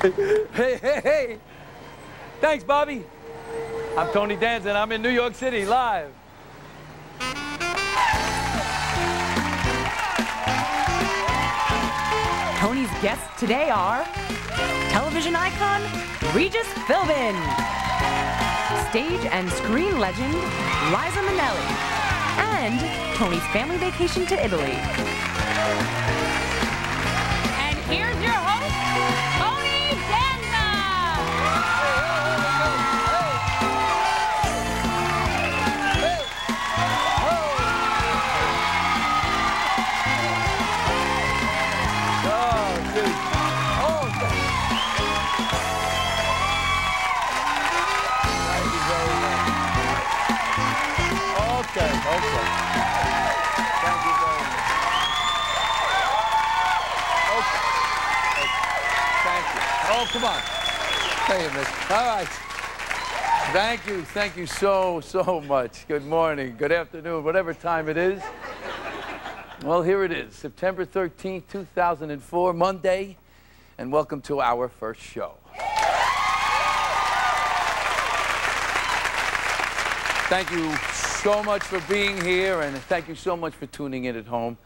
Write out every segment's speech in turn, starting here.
hey, hey, hey. Thanks, Bobby. I'm Tony Danza, and I'm in New York City live. Tony's guests today are television icon Regis Philbin, stage and screen legend Liza Minnelli, and Tony's family vacation to Italy. And here's your host, Oh, come on. You, miss. All right. Thank you. Thank you so, so much. Good morning, good afternoon, whatever time it is. Well, here it is, September 13th, 2004, Monday, and welcome to our first show. Thank you so much for being here, and thank you so much for tuning in at home.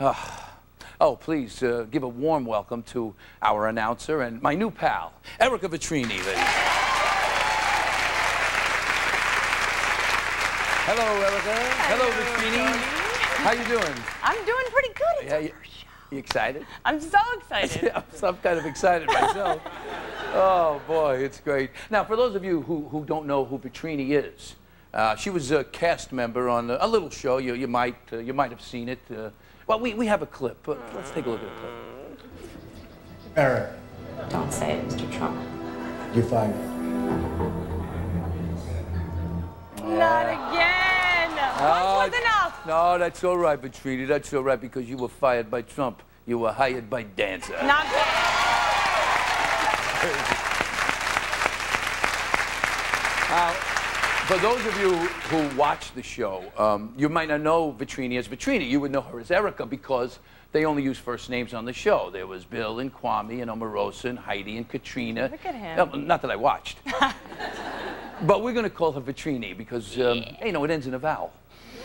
Ah, oh, please uh, give a warm welcome to our announcer and my new pal, Ereka Vetrini, ladies. Hello, Ereka. Hello, Vetrini. How you doing? I'm doing pretty good. It's Yeah, you, you excited? I'm so excited. I'm kind of excited myself. oh boy, it's great. Now, for those of you who, who don't know who Vetrini is, uh, she was a cast member on a, a little show. You, you might uh, you might have seen it. Well, we, we have a clip. Uh, let's take a look at the clip. Eric, Don't say it, Mr. Trump. you're fired. Not again. Once was enough. No, that's all right, Vetrini. That's all right because you were fired by Trump. You were hired by Danza. Not good. Now, for those of you who watch the show, um, you might not know Vetrini as Vetrini. You would know her as Ereka because they only use first names on the show. There was Bill and Kwame and Omarosa and Heidi and Katrina. Look at him. No, not that I watched. but we're going to call her Vetrini because, um, you know, it ends in a vowel.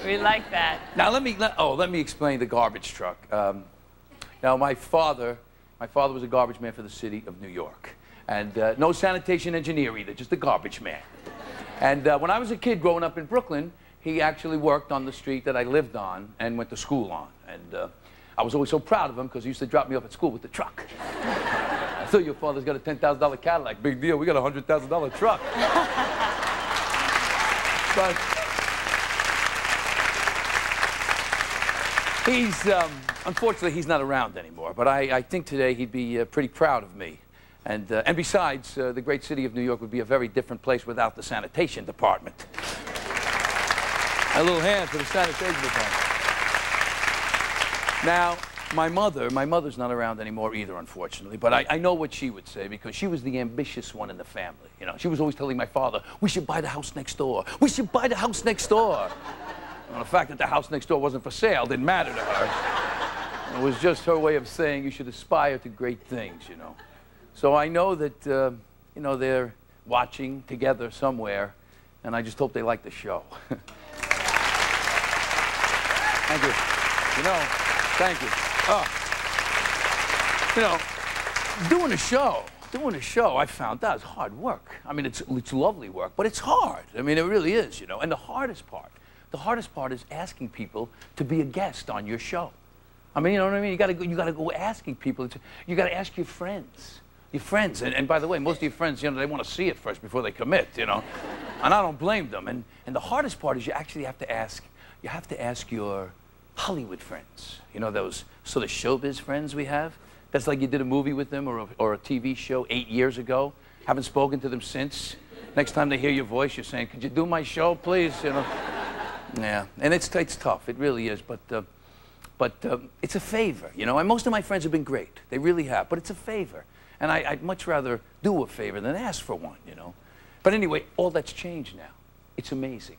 We like that. Now let me let, oh let me explain the garbage truck. Um, now my father, my father was a garbage man for the city of New York, and uh, no sanitation engineer either, just a garbage man. And uh, when I was a kid growing up in Brooklyn, he actually worked on the street that I lived on and went to school on. And uh, I was always so proud of him because he used to drop me off at school with the truck. I thought your father's got a ten thousand dollar Cadillac. Big deal. We got a hundred thousand dollar truck. but. He's, um, unfortunately, he's not around anymore, but I, I think today he'd be uh, pretty proud of me. And, uh, and besides, uh, the great city of New York would be a very different place without the sanitation department. A little hand for the sanitation department. Now, my mother, my mother's not around anymore either, unfortunately, but I, I know what she would say because she was the ambitious one in the family. You know, she was always telling my father, we should buy the house next door. We should buy the house next door. Well, the fact that the house next door wasn't for sale didn't matter to her. It was just her way of saying you should aspire to great things, you know. So I know that, uh, you know, they're watching together somewhere, and I just hope they like the show. thank you. You know, thank you. Oh. You know, doing a show, doing a show, I found out is hard work. I mean, it's, it's lovely work, but it's hard. I mean, it really is, you know. And the hardest part, the hardest part is asking people to be a guest on your show. I mean, you know what I mean? You gotta go, you gotta go asking people. You gotta ask your friends. Your friends. And, and by the way, most of your friends, you know, they want to see it first before they commit, you know. and I don't blame them. And, and the hardest part is you actually have to ask, you have to ask your Hollywood friends. You know, those sort of showbiz friends we have? That's like you did a movie with them or a, or a TV show eight years ago. Haven't spoken to them since. Next time they hear your voice, you're saying, could you do my show, please? You know. Yeah, and it's, it's tough. It really is. But, uh, but um, it's a favor, you know. And most of my friends have been great. They really have. But it's a favor. And I, I'd much rather do a favor than ask for one, you know. But anyway, all that's changed now. It's amazing.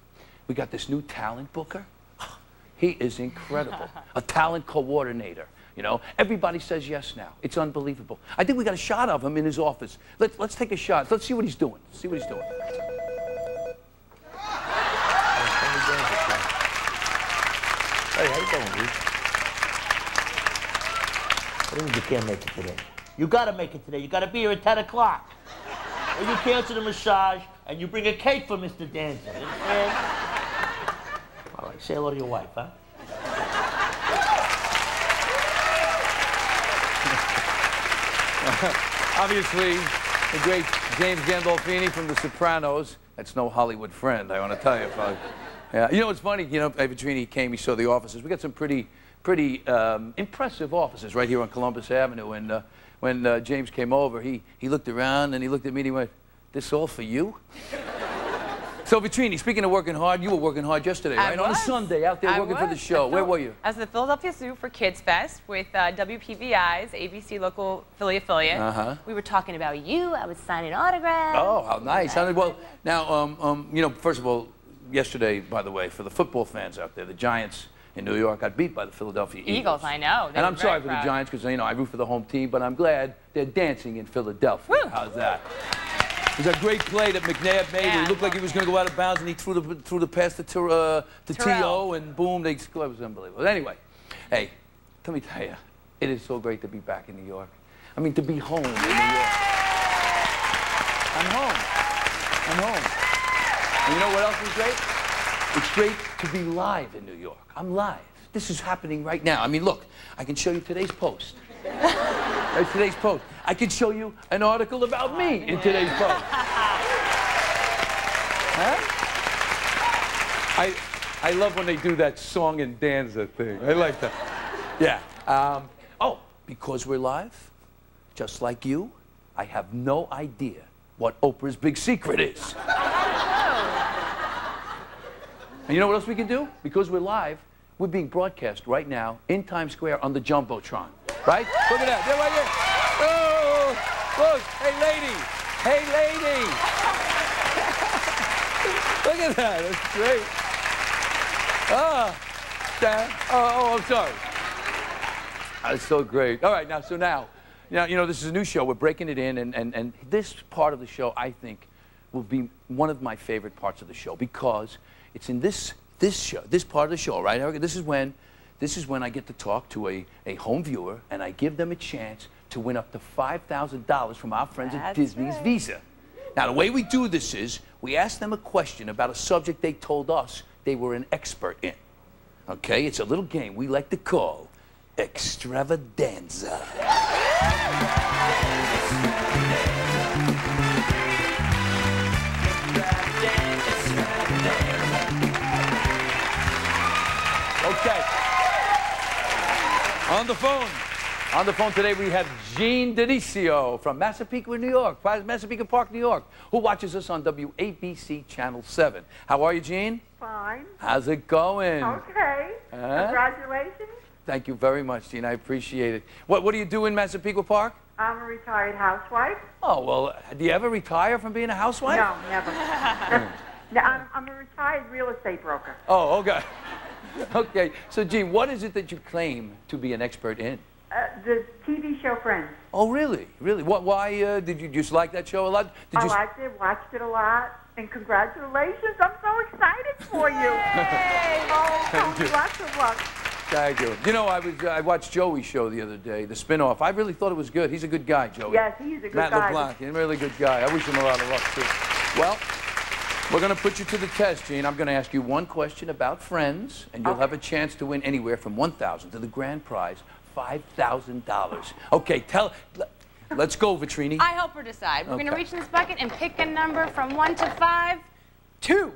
We got this new talent booker. He is incredible. a talent coordinator. You know, everybody says yes now. It's unbelievable. I think we got a shot of him in his office. Let, let's take a shot. Let's see what he's doing. See what he's doing. Hey, how you doing, Reese? What do you mean you can't make it today? You gotta make it today. You gotta be here at 10 o'clock. Or you cancel the massage and you bring a cake for Mr. Danza. You understand? All right, say hello to your wife, huh? Obviously, the great James Gandolfini from The Sopranos. That's no Hollywood friend, I want to tell you, folks. Yeah, you know it's funny? You know, Vetrini came, he saw the offices. We got some pretty, pretty um, impressive offices right here on Columbus Avenue. And uh, when uh, James came over, he, he looked around and he looked at me and he went, "This all for you?" so Vetrini, speaking of working hard, you were working hard yesterday, I right? On a. Sunday, out there I working for the show. Where were you? I was at the Philadelphia Zoo for Kids Fest with uh, WPVI's ABC local Philly affiliate. Uh-huh. We were talking about you. I was signing autographs. Oh, how nice. How, well, now, um, um, you know, first of all, yesterday, by the way, for the football fans out there, the Giants in New York got beat by the Philadelphia Eagles. Eagles, I know. They and I'm sorry for proud. the Giants because, you know, I root for the home team, but I'm glad they're dancing in Philadelphia. Woo. How's that? It was a great play that McNabb made. Yeah, it looked like he was going to go out of bounds, and he threw the, threw the pass to, uh, to T.O., and boom, they scored. It was unbelievable. Anyway, hey, let me tell you, it is so great to be back in New York. I mean, to be home in New York. I'm home. I'm home. And you know what else is great? It's great to be live in New York. I'm live. This is happening right now. I mean, look, I can show you today's post. Right, today's post. I can show you an article about me in today's post. Huh? I, I love when they do that song and danza thing. I like that. Yeah. Um, oh, because we're live, just like you, I have no idea what Oprah's big secret is. And you know what else we can do? Because we're live, we're being broadcast right now in Times Square on the Jumbotron. Right? Look at that. They're right. Oh, look. Hey, lady. Hey, lady. look at that. That's great. Ah. da- Oh, oh, I'm sorry. That's so great. All right, now, so now, now, you know, this is a new show. We're breaking it in, and, and, and this part of the show, I think, will be one of my favorite parts of the show because it's in this, this show, this part of the show, right, Ereka? This is when, this is when I get to talk to a, a home viewer, and I give them a chance to win up to $5,000 from our friends at Disney's right. Visa. Now, the way we do this is we ask them a question about a subject they told us they were an expert in. Okay, it's a little game we like to call Extravaganza. On the phone. On the phone today, we have Gene Denicio from Massapequa, New York, Massapequa Park, New York, who watches us on WABC Channel 7. How are you, Gene? Fine. How's it going? Okay. Huh? Congratulations. Thank you very much, Gene. I appreciate it. What, what do you do in Massapequa Park? I'm a retired housewife. Oh, well, do you ever retire from being a housewife? No, never. no, I'm, I'm a retired real estate broker. Oh, okay. okay. So, Gene, what is it that you claim to be an expert in? Uh, the TV show Friends. Oh, really? Really? What, why uh, did you just like that show a lot? Did I you? liked it, watched it a lot, and congratulations. I'm so excited for you. Yay! oh, Thank you. lots of luck. Thank you. You know, I was I watched Joey's show the other day, the spin-off. I really thought it was good. He's a good guy, Joey. Yes, he's a good Matt guy. LeBlanc, he's a really good guy. I wish him a lot of luck too. Well, we're going to put you to the test, Gene. I'm going to ask you one question about friends, and you'll have a chance to win anywhere from 1,000 to the grand prize, $5,000. Okay, tell. let- Let's go, Vetrini. I help her decide. We're going to reach in this bucket and pick a number from one to five. Two.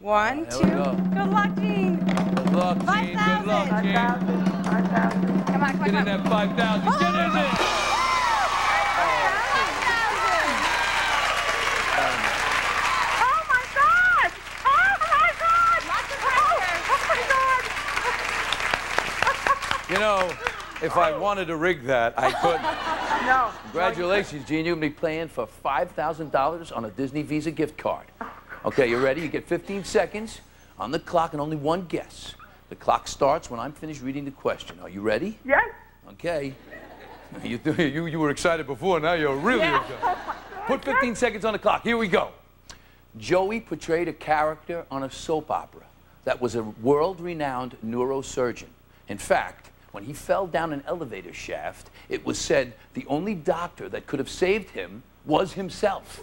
One, there two. go. Good luck, Gene. Good luck, Gene. Good luck, 5,000. Gene. 5,000, 5,000. Come on, come on, Get in that 5,000. Get in there. Oh, my God. Oh, my God. Lots of pressure. Oh, my God. You know, if I wanted to rig that, I could. No. Congratulations, Gene. You'll be playing for $5,000 on a Disney Visa gift card. Okay, you ready? You get 15 seconds on the clock and only one guess. The clock starts when I'm finished reading the question. Are you ready? Yes. Okay. You, you, you were excited before, now you're really Yeah. excited. Put 15 seconds on the clock. Here we go. Joey portrayed a character on a soap opera that was a world renowned neurosurgeon. In fact, when he fell down an elevator shaft, it was said the only doctor that could have saved him was himself.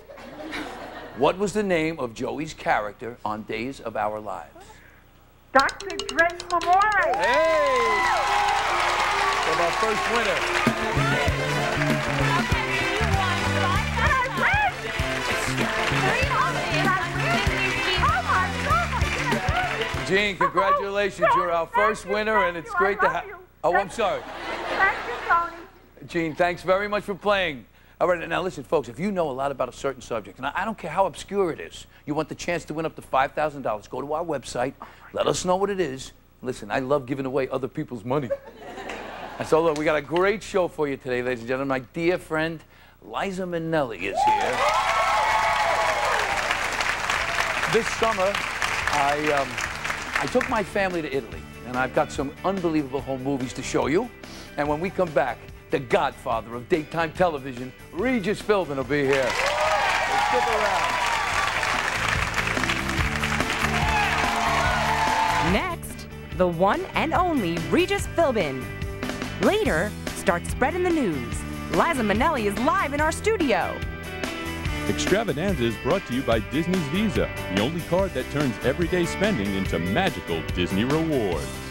What was the name of Joey's character on Days of Our Lives? Dr. Drake Ramoray. Hey! We have our first winner. Gene, congratulations. You're our first winner, and it's great to have. Oh, I'm sorry. Thank you, Tony. Gene, thanks very much for playing. All right, now listen, folks, if you know a lot about a certain subject, and I I don't care how obscure it is, you want the chance to win up to $5,000, go to our website, let us know what it is. Listen, I love giving away other people's money. And so, look, we got a great show for you today, ladies and gentlemen. My dear friend, Liza Minnelli is here. This summer, I, um, I took my family to Italy, and I've got some unbelievable home movies to show you. And when we come back, the godfather of daytime television, Regis Philbin, will be here. So stick around. Next, the one and only Regis Philbin. Later, start spreading the news. Liza Minnelli is live in our studio. Extravaganza is brought to you by Disney's Visa, the only card that turns everyday spending into magical Disney rewards.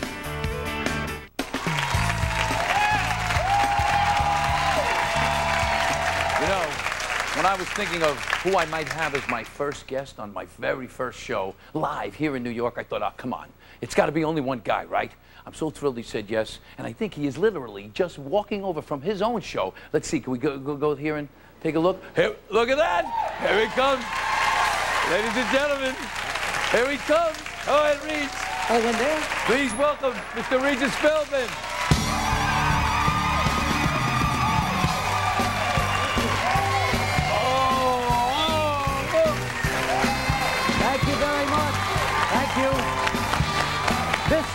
When I was thinking of who I might have as my first guest on my very first show, live here in New York, I thought, oh, come on. It's got to be only one guy, right? I'm so thrilled he said yes. And I think he is literally just walking over from his own show. Let's see, can we go, go, go here and take a look? Here, look at that. Here he comes. Ladies and gentlemen, here he comes. Oh, ahead, Reed. Oh, in there? Please welcome Mr. Regis Philbin.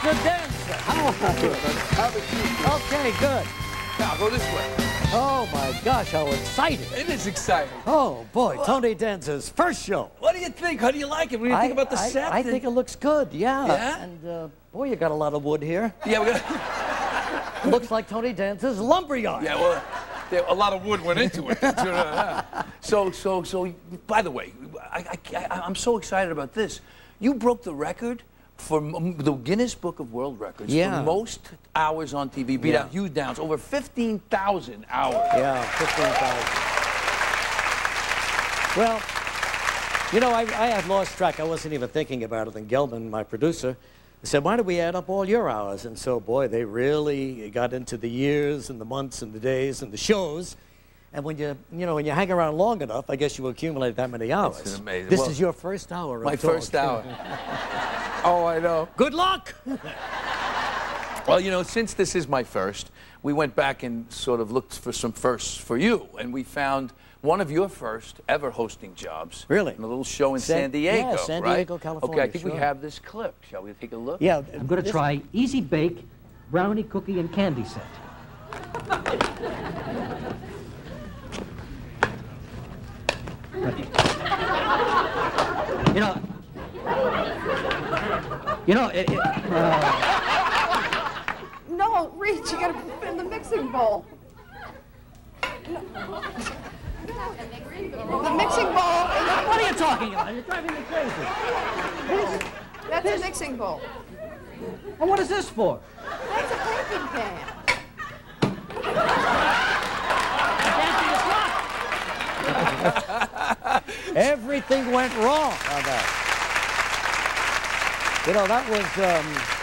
Mr. Danza. You? Seat. Okay, good. Now, go this way. Oh, my gosh, how exciting. It is exciting. Oh, boy, Tony Danza's first show. What do you think? How do you like it? What do you think about the I, set? I think it looks good, yeah. Yeah? And, uh, boy, you got a lot of wood here. Yeah, we got. looks like Tony Danza's lumberyard. Yeah, well, there, a lot of wood went into it. so, so, so. By the way, I, I, I, I'm so excited about this. You broke the record for the Guinness Book of World Records Yeah. for most hours on TV. Beat Yeah. out Hugh Downs, over 15,000 hours. Yeah, 15,000. Well, you know, I, I had lost track. I wasn't even thinking about it. And Gelman, my producer, said, why don't we add up all your hours? And so, boy, they really got into the years and the months and the days and the shows. And when you, you know, when you hang around long enough, I guess you accumulate that many hours. This is amazing. This Well, is your first hour. of My talk. first hour. oh, I know. Good luck. Well, you know, since this is my first, we went back and sort of looked for some firsts for you, and we found one of your first ever hosting jobs. Really? In a little show in San- San, Diego. yeah, San right? Diego, California, Okay, I think we have this clip. Shall we take a look? yeah. I'm going to try Easy Bake Brownie Cookie and Candy Set. you know, you know, it, it, uh, No, Reach, you gotta put it in the mixing bowl. No. The mixing bowl. what are you talking about? You're driving me crazy. That's a mixing bowl. And what is this for? That's a baking pan. Everything went wrong on that. You know, that was um,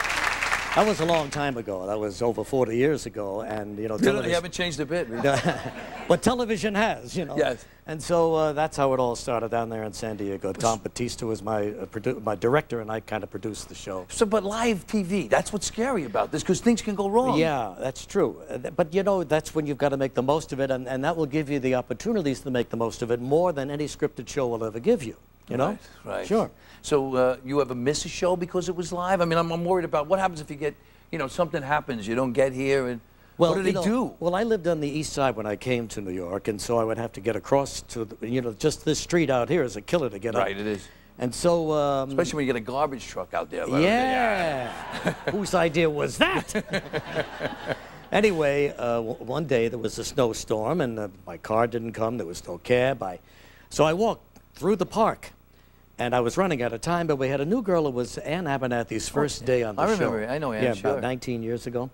that was a long time ago. That was over 40 years ago, and you know, You, know, you television, haven't changed a bit. but television has, you know. Yes. And so uh, that's how it all started down there in San Diego. Tom Batista was my uh, produ- my director, and I kind of produced the show. So, but live TV, that's what's scary about this, because things can go wrong. Yeah, that's true. Uh, But you know, that's when you've got to make the most of it, and, and that will give you the opportunities to make the most of it more than any scripted show will ever give you. You know? Right, right. Sure. So, uh, you ever miss a show because it was live? I mean, I'm, I'm worried about what happens if you get, you know, something happens, you don't get here, and Well, what do they know, do? Well, I lived on the east side when I came to New York, and so I would have to get across to, the, you know, just this street out here is a killer to get up. Right, it is. And so, um, Especially when you get a garbage truck out there. yeah. Whose idea was that? anyway, uh, w- one day there was a snowstorm, and uh, my car didn't come. There was no cab. I, so I walked through the park, and I was running out of time. But we had a new girl. It was Ann Abernathy's first day on the show. I show. remember. I know Ann, Yeah, sure. about 19 years ago,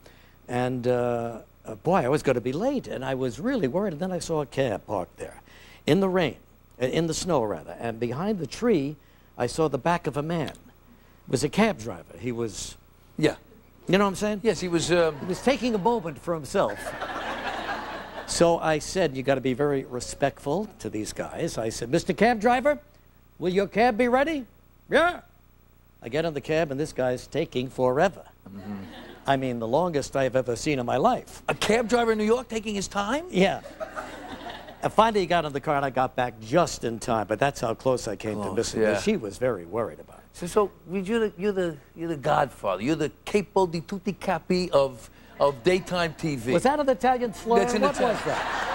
and uh, uh, boy, I was going to be late, and I was really worried. And then I saw a cab parked there, in the rain, uh, in the snow rather, and behind the tree, I saw the back of a man. It was a cab driver. He was, Yeah. you know what I'm saying? Yes, he was. Um, He was taking a moment for himself. so I said, you got to be very respectful to these guys. I said, Mr. Cab Driver, will your cab be ready? Yeah. I get in the cab, and this guy's taking forever. Mm-hmm. I mean, the longest I've ever seen in my life. a cab driver in New York taking his time? Yeah. And finally, he got in the car, and I got back just in time. But that's how close I came to missing. her. yeah. She was very worried about it. So, so you're the you're the you're the Godfather. You're the capo di tutti capi of of daytime TV. Was that an Italian slur? That's an what Italian- was that?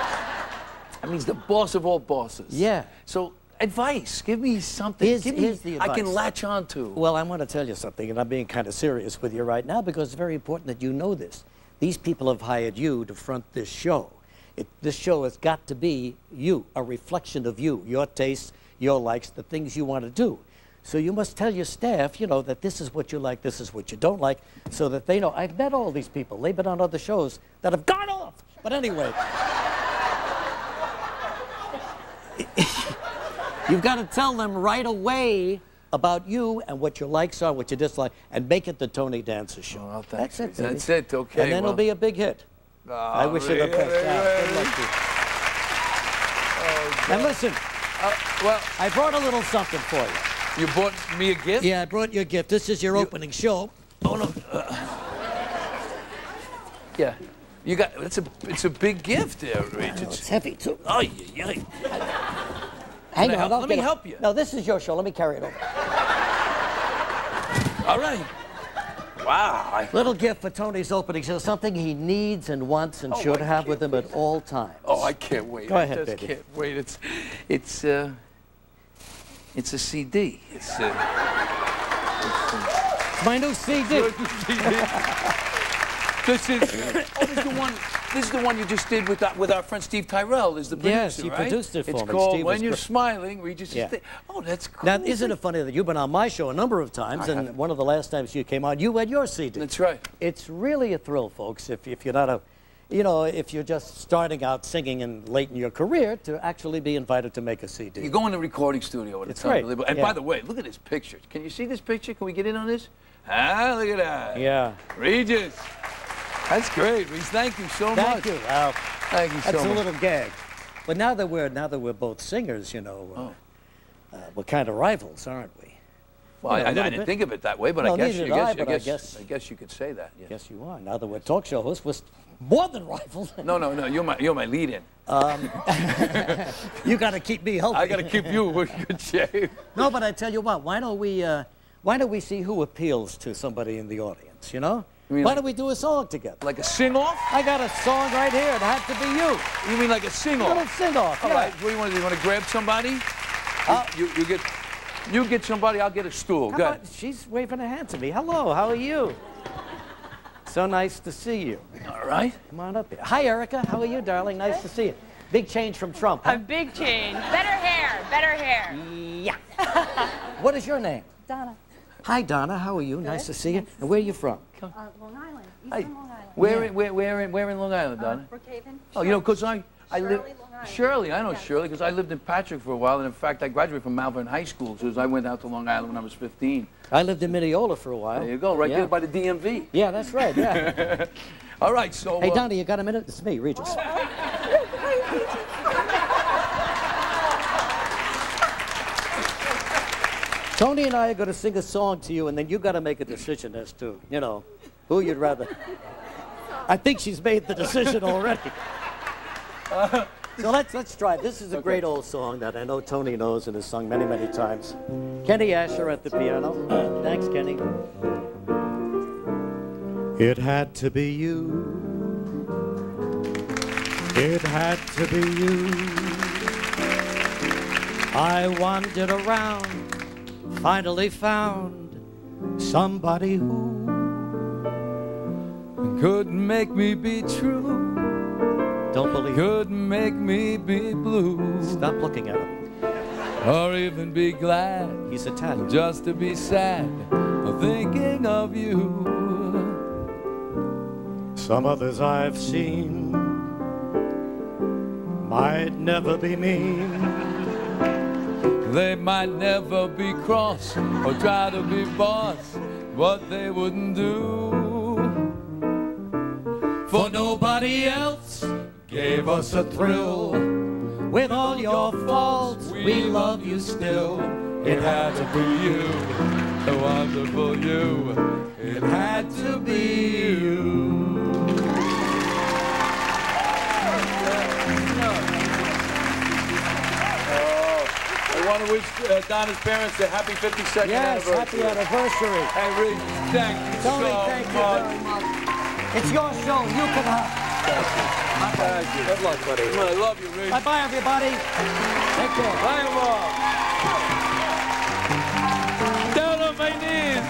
That means the boss of all bosses. Yeah. So advice. Give me something. Here's- Give me, here's the I can latch on to. Well, I want to tell you something, and I'm being kind of serious with you right now because it's very important that you know this. These people have hired you to front this show. It, this show has got to be you, a reflection of you, your tastes, your likes, the things you want to do. So you must tell your staff, you know, that this is what you like, this is what you don't like, so that they know. I've met all these people. They've been on other shows that have gone off. But anyway. You've got to tell them right away about you and what your likes are, what you dislike, and make it the Tony Danza show. Well, thanks, That's it. That's it, okay, And then well- it'll be a big hit. I wish you the best. Yeah, good luck to you. and listen, Uh, well, I brought a little something for you. you bought me a gift. Yeah, I brought you a gift. This is your opening show. Oh no. Uh, yeah. You got. It's a. It's a big gift there, Rich. Oh, it's heavy too. Oh, yeah, yeah. Hang on, help- let me help you. No, this is your show. Let me carry it over. All right. Wow. I, Little gift for Tony's opening show. Something he needs and wants and Oh, should I have with him at all times. oh, I can't wait. Go I ahead, just baby. can't wait. It's. It's. Uh. It's a CD. It's. Uh, It's my new CD. this is. Oh, this is the one. This is the one you just did with our, with our friend Steve Tyrell. Is the producer, Yes, he right? produced it for it's me. called Steve When You're great. Smiling. Regis. Yeah. Oh, that's cool. Now, isn't it funny that you've been on my show a number of times, and one of the last times you came on, you had your CD. That's right. It's really a thrill, folks, if, if you're not a, you know, if you're just starting out singing and late in your career, to actually be invited to make a CD. You go in the recording studio and It's it's unbelievable. And yeah. by the way, look at this picture. Can you see this picture? Can we get in on this? Ah, look at that. yeah. Regis. That's great, Regis. Thank you so much. Thank much. you. Well, Thank you so much. that's a little gag. But now that we're now that we're both singers, you know, uh, Oh. uh, we're kind of rivals, aren't we? Well, I, Yeah, a I little didn't bit. think of it that way, but I guess, you I, guess, but I guess, guess- I guess you could say that. Yeah. Yes, you are. Now that we're talk show hosts, we're more than rivals. No, no, no. You're my, you're my lead-in. you got to keep me healthy. I got to keep you in good shape. No, but I tell you what, why don't we, uh, why don't we see who appeals to somebody in the audience, you know? Mean why like- don't we do a song together? Like a sing-off? I got a song right here. It had to be you. You mean like a A sing-off? A little sing-off, All yeah. right. What do you want to do? You want to grab somebody? Uh, you, you get, you get somebody. I'll get a stool. How Good. about- she's waving a hand to me. Hello, how are you? So nice to see you. All right. Come on up here. Hi, Ereka. How are you, darling? Nice to see you. Big change from Trump, A big change. Better hair. Better hair. Yeah. what is your name? Donna, Hi, Donna. How are you? Nice to see you. And where are you from? Uh, Long Island, Hey, Long Island. Where, in, where, where, in, where in Long Island, Donna? Brookhaven. Oh, you know, because I, I live. Shirley, Long Island. Shirley, I know Yeah. Shirley because I lived in Patrick for a while, and in fact, I graduated from Malverne High School, so I went out to Long Island when I was 15. I lived in Mineola for a while. There you go, right yeah. there by the DMV. Yeah, that's right. Yeah. All right, so. hey, uh, Donna, you got a minute? It's me, Regis. Tony and I are going to sing a song to you, and then you got to make a decision as to, you know, who you'd rather. I think she's made the decision already. so let's let's try. This is a great old song that I know Tony knows and has sung many many times. Kenny Asher at the piano. Thanks, Kenny. It had to be you. It had to be you. I wandered around, finally found somebody who could make me be true. Don't believe Could make me be blue. Stop looking at him. Or even be glad. He's Italian. Just to be sad, thinking of you. Some others I've seen might never be mean. They might never be cross or try to be boss. What they wouldn't do. For nobody else gave us a thrill. With all your faults, we love you still. It had to be you, a wonderful you. It had to be you. Want to wish uh, Donna's parents a happy 52nd Yes, anniversary. happy anniversary. Hey, Reed, thank you Tony, so thank you much. very much. It's your show. You can have. Thank you. Good luck, buddy. I love you, Reed. Bye bye, everybody. Take care. Bye, Mom. Down on my knees.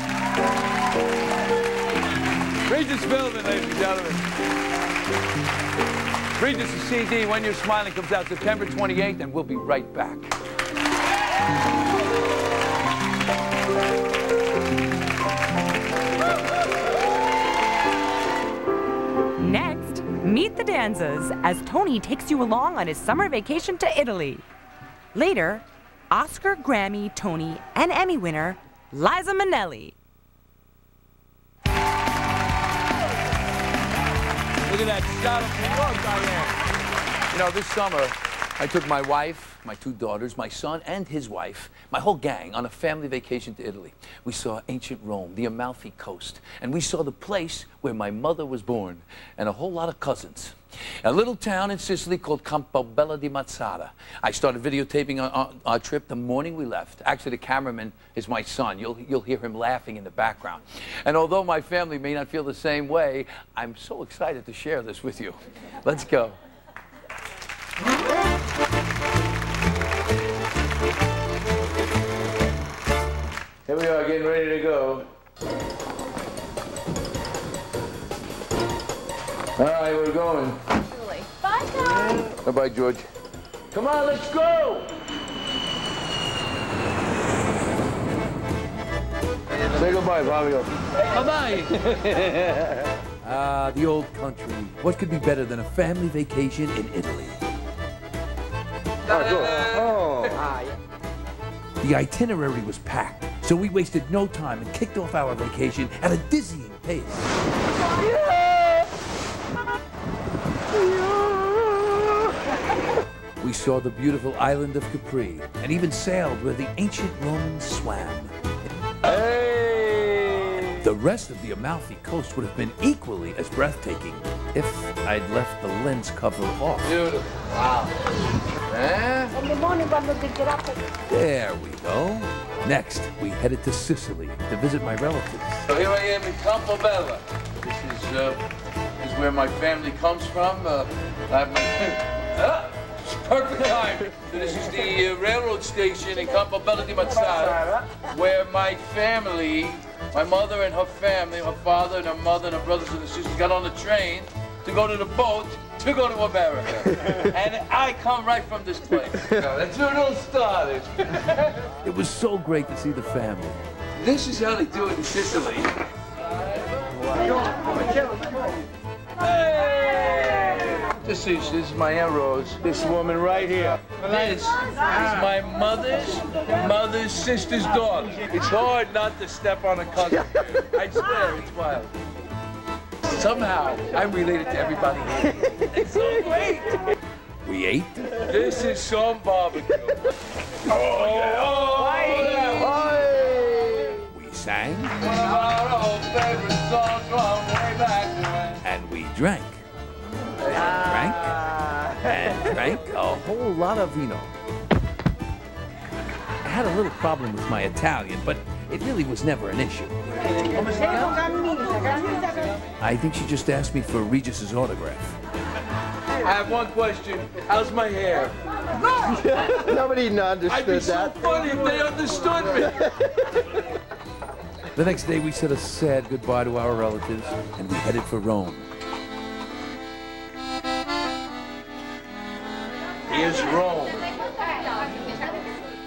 Regis Philbin, ladies and gentlemen. Regis' CD, When You're Smiling, comes out September 28th, and we'll be right back. Next, meet the Danzas as Tony takes you along on his summer vacation to Italy. Later, Oscar, Grammy, Tony, and Emmy winner Liza Minnelli. Look at that shot of York, Diane. You know, this summer, I took my wife, my two daughters, my son, and his wife, my whole gang, on a family vacation to Italy. We saw ancient Rome, the Amalfi Coast, and we saw the place where my mother was born, and a whole lot of cousins. A little town in Sicily called Campobello di Mazara. I started videotaping our, our, our trip the morning we left. Actually, the cameraman is my son. You'll, you'll hear him laughing in the background. And although my family may not feel the same way, I'm so excited to share this with you. Let's go. Here we are, getting ready to go. All right, we're going. Bye, guys. Bye-bye, George. Come on, let's go! Say goodbye, Fabio. Bye-bye. Ah, the old country. What could be better than a family vacation in Italy? The itinerary was packed, so we wasted no time and kicked off our vacation at a dizzying pace. We saw the beautiful island of Capri and even sailed where the ancient Romans swam. Hey! The rest of the Amalfi Coast would have been equally as breathtaking if I'd left the lens cover off. Beautiful. Wow. Eh? There we go. Next, we headed to Sicily to visit my relatives. So here I am in Campobella. This is, uh, this is where my family comes from. Uh, I have my... It's perfect time. So this is the uh, railroad station in Campobella di Mazara, where my family, my mother and her family, her father and her mother and her brothers and her sisters got on the train to go to the boat to go to America. and I come right from this place. That's where it all started. It was so great to see the family. This is how they do it in Sicily. Hey! This is, this is my Aunt Rose, this woman right here. This is my mother's mother's sister's daughter. It's hard not to step on a cousin. I swear, it's wild. Somehow, I'm related to everybody here. It's so great. We ate, This is some barbecue. Oh, yeah. Oh, we sang, One of our old favorite songs from way back when. and we drank. And drank. And ah. drank a whole lot of vino. I had a little problem with my Italian, but it really was never an issue. I think she just asked me for Regis's autograph. I have one question. How's my hair? Nobody understood I'd be so that. funny if they understood me. the next day, we said a sad goodbye to our relatives, and we headed for Rome. Here's Rome.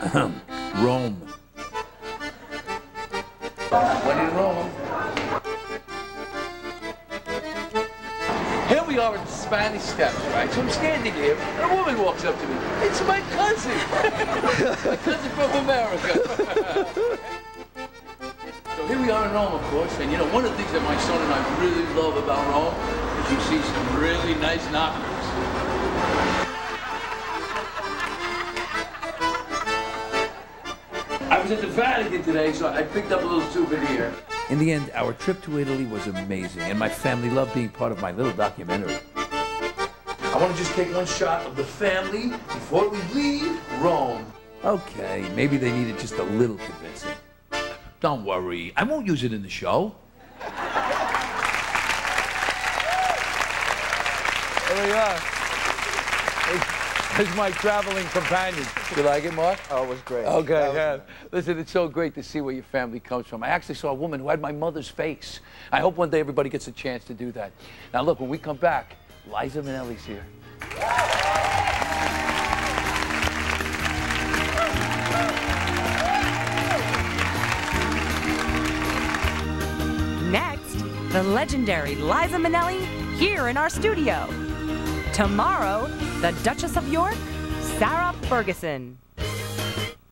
Rome. When in Rome. Here we are at the Spanish Steps, right? So I'm standing here, and a woman walks up to me. It's my cousin. my cousin from America. so here we are in Rome, of course, and you know, one of the things that my son and I really love about Rome is you see some really nice knockers. Was at the Vatican today, so I picked up a little souvenir. In the end, our trip to Italy was amazing, and my family loved being part of my little documentary. I want to just take one shot of the family before we leave Rome. Okay, maybe they needed just a little convincing. Don't worry, I won't use it in the show. There we are. There's my traveling companion. You like it, Mark? Oh, it was great. Okay, yeah. Listen, it's so great to see where your family comes from. I actually saw a woman who had my mother's face. I hope one day everybody gets a chance to do that. Now, look, when we come back, Liza Minnelli's here. Next, the legendary Liza Minnelli here in our studio. Tomorrow, the Duchess of York, Sarah Ferguson.